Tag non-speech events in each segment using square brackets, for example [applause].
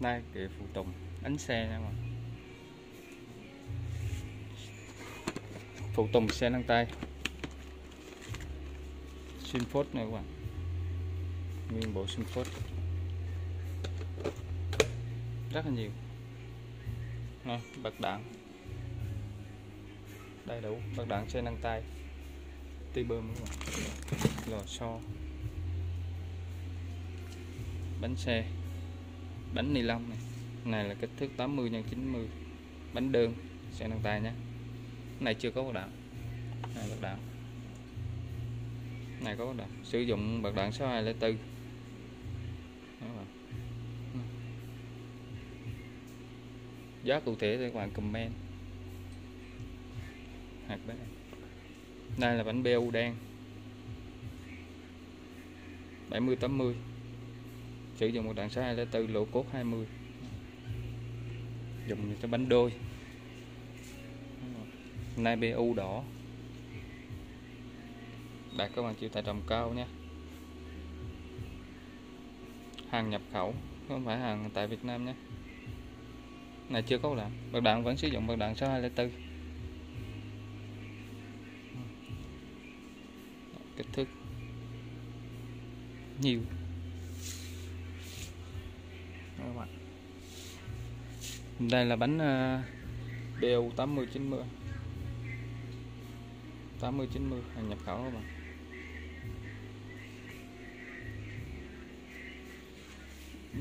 đây kệ phụ tùng. Bánh xe nè mà phụ tùng xe nâng tay. Xin phốt này các bạn. Nguyên bộ xin phốt. Rất là nhiều. Này, bật đạn. Đầy đủ. Bật đạn xe nâng tay. Ti bơm các bạn. Lò xo. Bánh xe bánh ni lông này. Này là kích thước 80 x 90 bánh đơn sẽ nâng tay nhé. Này chưa có bạc đạn. Này, bạc đạn. Này, có bạc đạn. Sử dụng bạc đạn 6204 Đó giá cụ thể thì các bạn comment. Hạt bé. Đây là bánh beo đen. 70 80 sử dụng một đạn 6204 lỗ cốt 20 dùng cho bánh đôi. Nay BU đỏ. Đạt các bạn chịu tải trọng cao nhé hàng nhập khẩu, không phải hàng tại Việt Nam nhé này chưa có đạn bật đạn vẫn sử dụng bật đạn 6204 kích thước. Nhiều các bạn đây là bánh ờ, đều 80 90 80 90 hàng nhập khẩu các bạn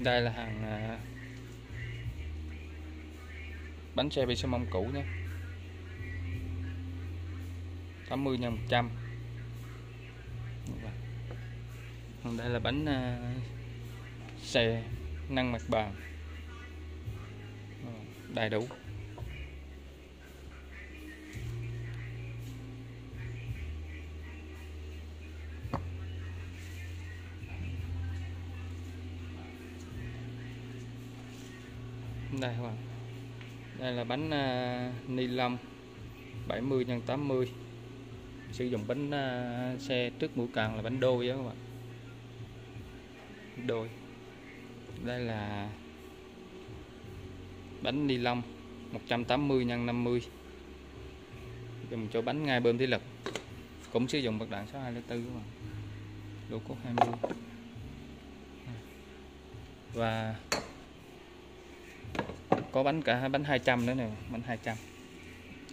đây là hàng ờ, bánh xe bị xe mông cũ nhé. 80 x 100 còn đây là bánh ờ, uh, xe năng mặt bàn. Ờ, Đầy đủ đây các bạn. Đây là bánh uh, ni lông 70 x 80 sử dụng bánh uh, xe trước mũi càng là bánh đôi đó các bạn. Đôi đây là bánh ni lông 180 x 50 dùng cho bánh ngay bơm thủy lực. Cũng sử dụng bật đạn 6204 các bạn lô cốt 20 và có bánh cả bánh 200 nữa nè, bánh 200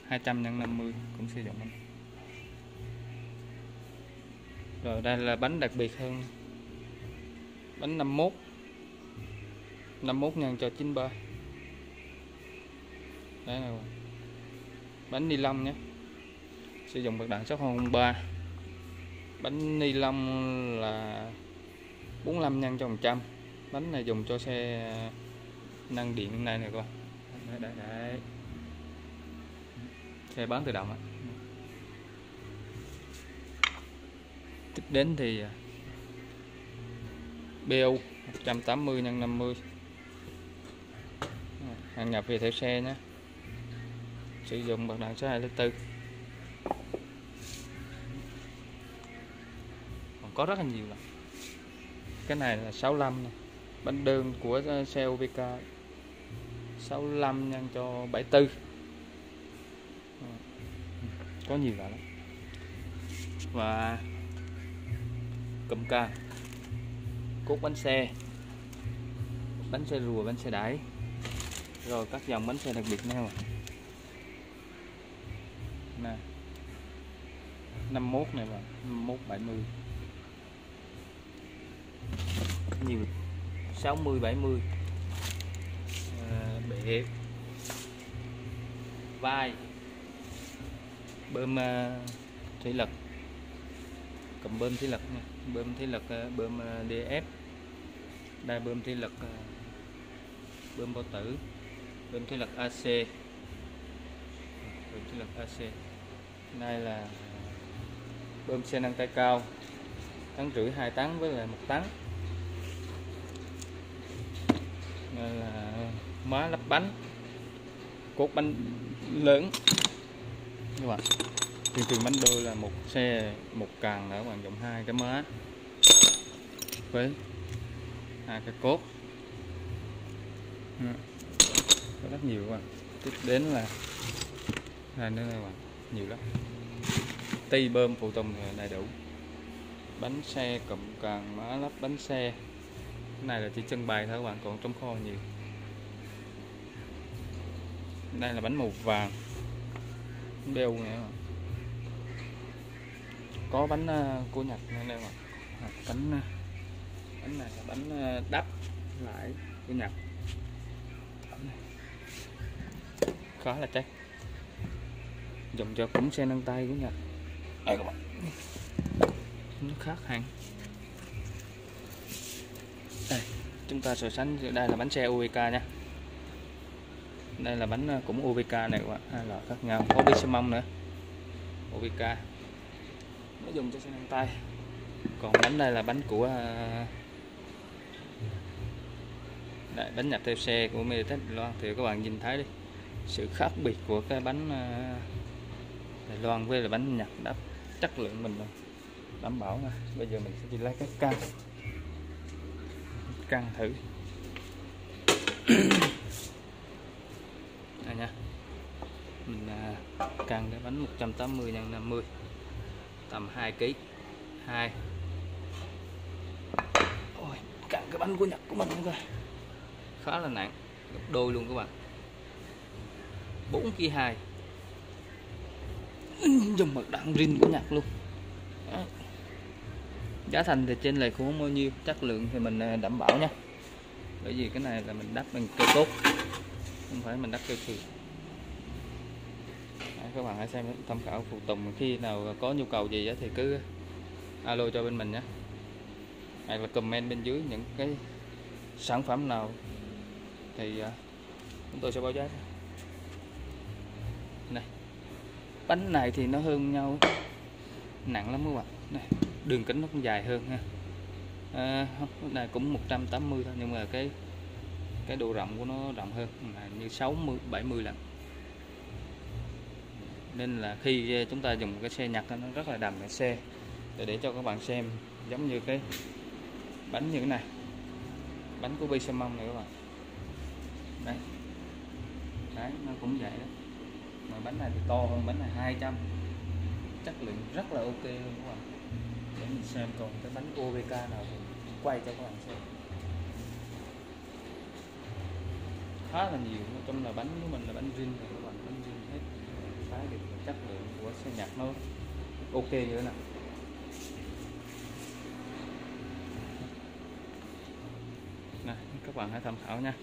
200 x 50 cũng sử dụng. Bánh rồi đây là bánh đặc biệt hơn. Bánh 51 51 nhân cho 93 đấy là bánh ni lông nhé. Sử dụng bật đạn 6003 bánh ni lông là 45 nhân cho 100 bánh này dùng cho xe năng điện này nè con đấy, đấy, đấy. xe bán tự động á tiếp đến thì BU 180 x 50 hàng nhập về theo xe nhé. Sử dụng bật đạn số 204 còn có rất là nhiều lắm. Cái này là 65 này. bánh đơn của xe OVK 65 nhân cho 74 có nhiều loại lắm. Và cụm ca. Cốt bánh xe. Bánh xe rùa, bánh xe đáy rồi các dòng bánh xe đặc biệt nào nè. 51 này mà 51 70 nhiều. 60 70 à, bệ vai. Bơm uh, thủy lực. Cầm bơm thủy lực nha. Bơm thủy lực uh, bơm uh, DF đây bơm thủy lực uh, bơm bao tử bơm thủy lực AC bên thủy lực AC đây là bơm xe nâng tay cao. Tấn rưỡi hai tấn với lại một tấn. Này là má lắp bánh. Cốt bánh lớn. Các bạn thường thường bánh đôi là một xe, một càng ở bạn rộng hai cái má. Với hai cái cốt ừ có rất nhiều các bạn. Tiếp đến là à, này nữa các bạn. Nhiều lắm. Tay bơm phụ tùng đầy đủ. Bánh xe cụm càng má lắp bánh xe. Cái này là chỉ trưng bày thôi các bạn, còn trong kho nhiều. Đây là bánh màu vàng. Beo này có bánh à, của Nhật nữa đây mà bánh à, bánh này là bánh đắp lại của Nhật. Khá là chắc dùng cho cũng xe nâng tay của Nhật đây các bạn. Nó khác hẳn đây chúng ta so sánh đây là bánh xe UVK nha. Đây là bánh cũng UVK này các bạn. Hai loại khác nhau. Có bê mông nữa. UVK nó dùng cho xe nâng tay. Còn bánh đây là bánh của à, Đấy, bánh nhập theo xe của Meditech Loan thì các bạn nhìn thấy đi sự khác biệt của cái bánh ờ, Đài Loan với là bánh Nhật đã chất lượng mình rồi. Đảm bảo nha. Bây giờ mình sẽ đi lấy cái căn căn thử. Đây [coughs] à nha. Mình à, căn cái bánh 180 x 50 tầm 2 kg 2 Ôi, cạn cái bánh của Nhật của mình coi khá là nặng. Gấp đôi luôn các bạn. 4 kg 2 dùng mật đạn rin của Nhật luôn. Đó. giá thành thì trên lệch cũng không bao nhiêu, chất lượng thì mình à, đảm bảo nha. Bởi vì cái này là mình đắp bằng cây tốt không phải mình đắp cây thường các bạn hãy xem tham khảo phụ tùng khi nào có nhu cầu gì thì cứ alo cho bên mình nhé. Hoặc là comment bên dưới những cái sản phẩm nào thì à, chúng tôi sẽ báo giá. Bánh này thì nó hơn nhau nặng lắm các bạn. Này đường kính nó cũng dài hơn ha. À, cái này cũng 180 thôi nhưng mà cái cái độ rộng của nó rộng hơn là như 60 70 lần. Nên là khi chúng ta dùng cái xe nhặt nó rất là đầm cái xe. Để để cho các bạn xem giống như cái bánh như thế này. Bánh của bi mâm này các bạn. Đấy, đấy nó cũng vậy đó mà bánh này thì to hơn bánh này 200 chất lượng rất là ok luôn các bạn. Để mình xem còn cái bánh OVK nào thì quay cho các bạn xem. Khá là nhiều, nói chung là bánh của mình là bánh zin thì các bạn, bánh zin hết. Khá được chất lượng của xe nhật nó ok như thế nào. Các bạn hãy tham khảo nha.